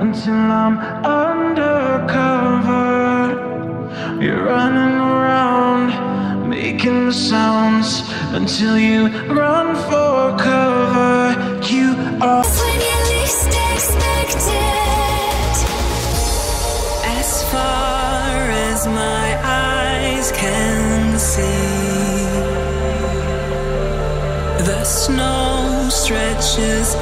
until I'm undercover. You're running around, making sounds until you run for cover. You are when you least expect it. As far as my eyes can see, the snow stretches.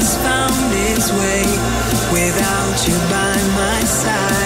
has found its way without you by my side.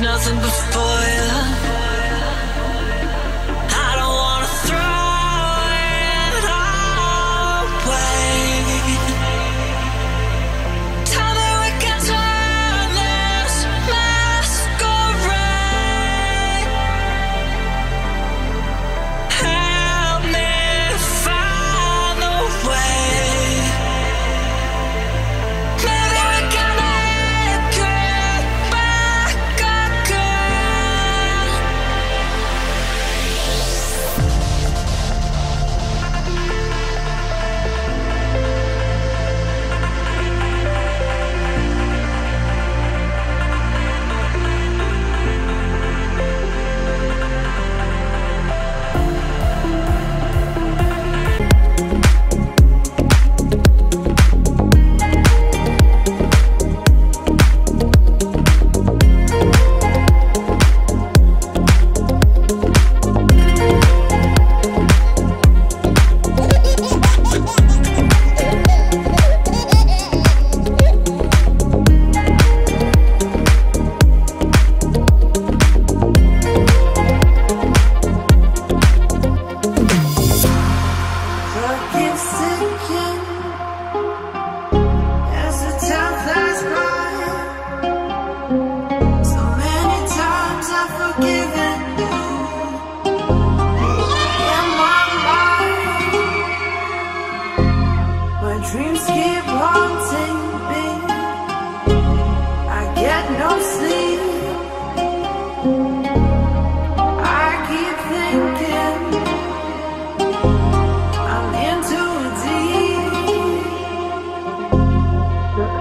nothing but fire.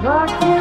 Can't